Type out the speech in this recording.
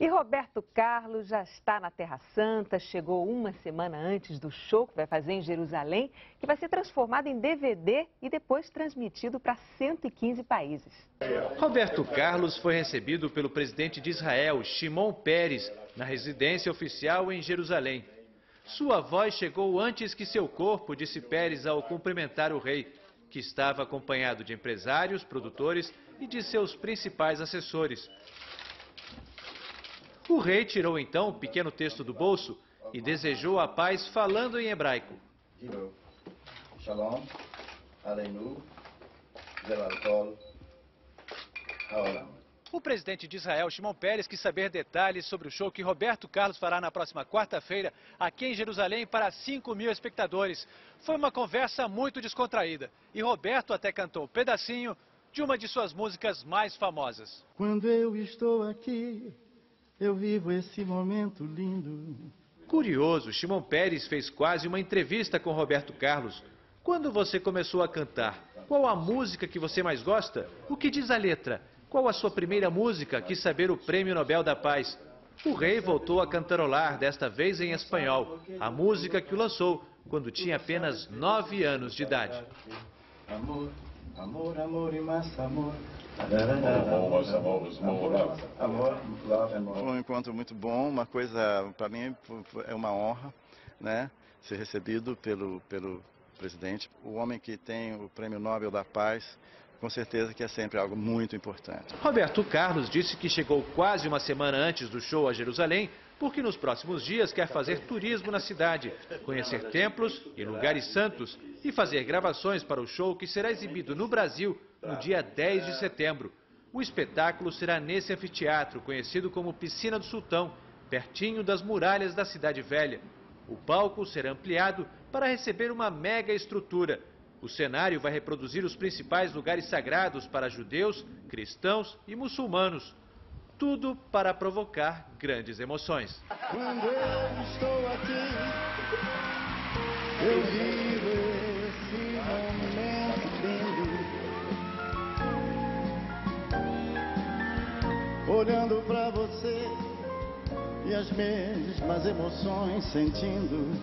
E Roberto Carlos já está na Terra Santa, chegou uma semana antes do show que vai fazer em Jerusalém, que vai ser transformado em DVD e depois transmitido para 115 países. Roberto Carlos foi recebido pelo presidente de Israel, Shimon Peres, na residência oficial em Jerusalém. Sua voz chegou antes que seu corpo, disse Pérez ao cumprimentar o rei, que estava acompanhado de empresários, produtores e de seus principais assessores. O rei tirou então um pequeno texto do bolso e desejou a paz falando em hebraico. Shalom, Aleinu, o presidente de Israel, Shimon Peres, quis saber detalhes sobre o show que Roberto Carlos fará na próxima quarta-feira aqui em Jerusalém para 5 mil espectadores. Foi uma conversa muito descontraída e Roberto até cantou um pedacinho de uma de suas músicas mais famosas. Quando eu estou aqui, eu vivo esse momento lindo. Curioso, Shimon Peres fez quase uma entrevista com Roberto Carlos. Quando você começou a cantar, qual a música que você mais gosta? O que diz a letra? Qual a sua primeira música? Quis saber o Prêmio Nobel da Paz. O rei voltou a cantarolar, desta vez em espanhol, a música que o lançou quando tinha apenas nove anos de idade. Amor, amor, amor e mais amor. Foi um encontro muito bom, uma coisa, para mim, é uma honra, né, ser recebido pelo, pelo presidente, o homem que tem o Prêmio Nobel da Paz, com certeza que é sempre algo muito importante. Roberto Carlos disse que chegou quase uma semana antes do show a Jerusalém, porque nos próximos dias quer fazer turismo na cidade, conhecer templos e lugares santos e fazer gravações para o show que será exibido no Brasil no dia 10 de setembro. O espetáculo será nesse anfiteatro, conhecido como Piscina do Sultão, pertinho das muralhas da Cidade Velha. O palco será ampliado para receber uma mega estrutura. O cenário vai reproduzir os principais lugares sagrados para judeus, cristãos e muçulmanos. Tudo para provocar grandes emoções. Quando eu estou aqui, eu vivo olhando para você e as mesmas emoções sentindo